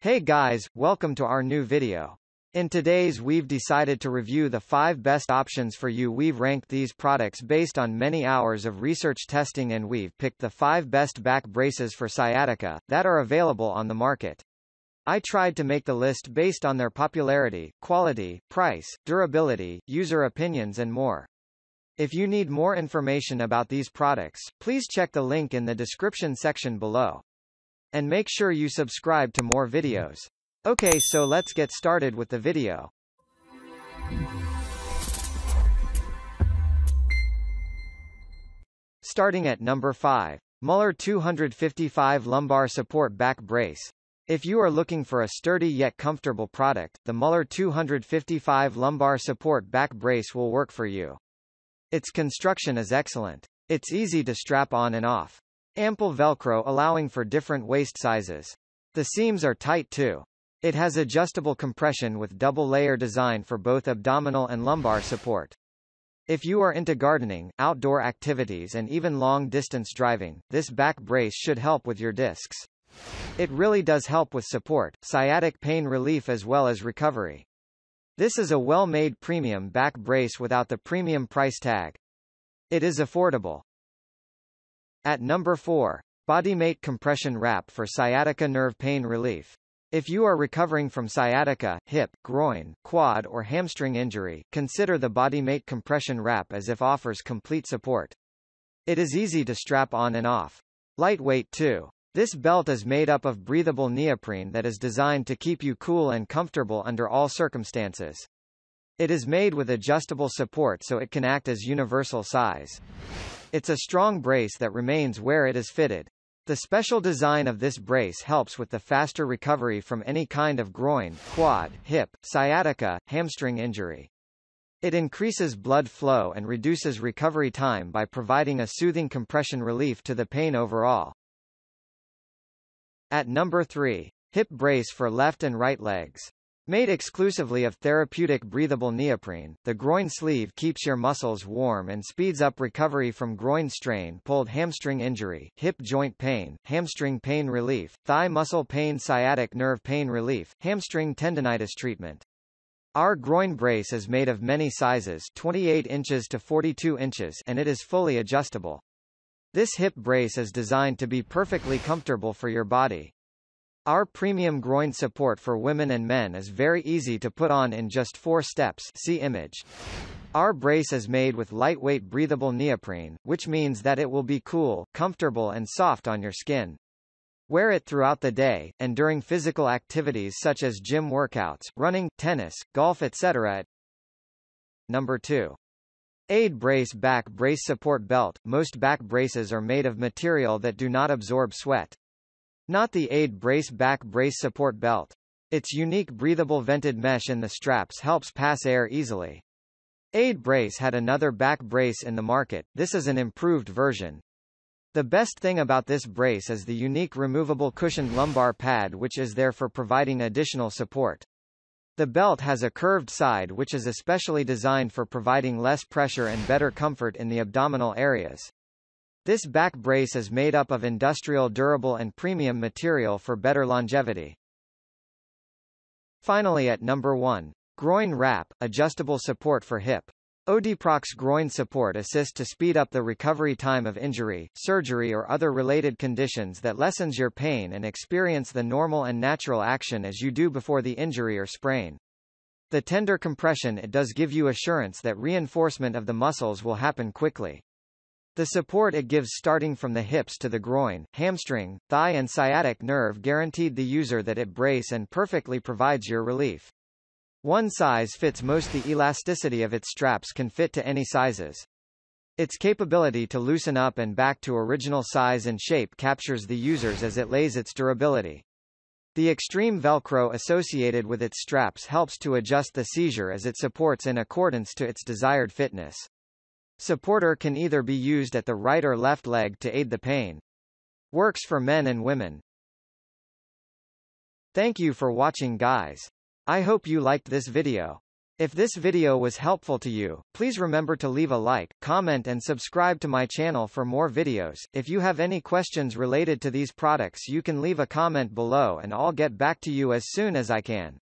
Hey guys, welcome to our new video. In today's we've decided to review the 5 best options for you we've ranked these products based on many hours of research testing and we've picked the 5 best back braces for sciatica, that are available on the market. I tried to make the list based on their popularity, quality, price, durability, user opinions and more. If you need more information about these products, please check the link in the description section below. And make sure you subscribe to more videos. Okay so let's get started with the video. Starting at number 5. Mueller 255 Lumbar Support Back Brace. If you are looking for a sturdy yet comfortable product, the Mueller 255 Lumbar Support Back Brace will work for you. Its construction is excellent. It's easy to strap on and off. Ample Velcro allowing for different waist sizes. The seams are tight too. It has adjustable compression with double-layer design for both abdominal and lumbar support. If you are into gardening, outdoor activities and even long-distance driving, this back brace should help with your discs. It really does help with support, sciatic pain relief as well as recovery. This is a well-made premium back brace without the premium price tag. It is affordable. At number 4. BodyMate Compression Wrap for Sciatica Nerve Pain Relief. If you are recovering from sciatica, hip, groin, quad or hamstring injury, consider the BodyMate Compression Wrap as if offers complete support. It is easy to strap on and off. Lightweight too. This belt is made up of breathable neoprene that is designed to keep you cool and comfortable under all circumstances. It is made with adjustable support so it can act as universal size. It's a strong brace that remains where it is fitted. The special design of this brace helps with the faster recovery from any kind of groin, quad, hip, sciatica, hamstring injury. It increases blood flow and reduces recovery time by providing a soothing compression relief to the pain overall. At number 3. Hip brace for left and right legs. Made exclusively of therapeutic breathable neoprene, the groin sleeve keeps your muscles warm and speeds up recovery from groin strain pulled hamstring injury, hip joint pain, hamstring pain relief, thigh muscle pain sciatic nerve pain relief, hamstring tendonitis treatment. Our groin brace is made of many sizes 28 inches to 42 inches and it is fully adjustable. This hip brace is designed to be perfectly comfortable for your body. Our premium groin support for women and men is very easy to put on in just four steps see image. Our brace is made with lightweight breathable neoprene, which means that it will be cool, comfortable and soft on your skin. Wear it throughout the day, and during physical activities such as gym workouts, running, tennis, golf etc. Number 2. Aid Brace Back Brace Support Belt Most back braces are made of material that do not absorb sweat. Not the Aid Brace Back Brace Support Belt. Its unique breathable vented mesh in the straps helps pass air easily. Aid Brace had another back brace in the market, this is an improved version. The best thing about this brace is the unique removable cushioned lumbar pad which is there for providing additional support. The belt has a curved side which is especially designed for providing less pressure and better comfort in the abdominal areas. This back brace is made up of industrial durable and premium material for better longevity. Finally at number 1. Groin Wrap, adjustable support for hip. Odiprox groin support assists to speed up the recovery time of injury, surgery or other related conditions that lessens your pain and experience the normal and natural action as you do before the injury or sprain. The tender compression it does give you assurance that reinforcement of the muscles will happen quickly. The support it gives starting from the hips to the groin, hamstring, thigh and sciatic nerve guaranteed the user that it brace and perfectly provides your relief. One size fits most the elasticity of its straps can fit to any sizes. Its capability to loosen up and back to original size and shape captures the users as it lays its durability. The extreme Velcro associated with its straps helps to adjust the seizure as it supports in accordance to its desired fitness. Supporter can either be used at the right or left leg to aid the pain. Works for men and women. Thank you for watching guys. I hope you liked this video. If this video was helpful to you, please remember to leave a like, comment and subscribe to my channel for more videos. If you have any questions related to these products you can leave a comment below and I'll get back to you as soon as I can.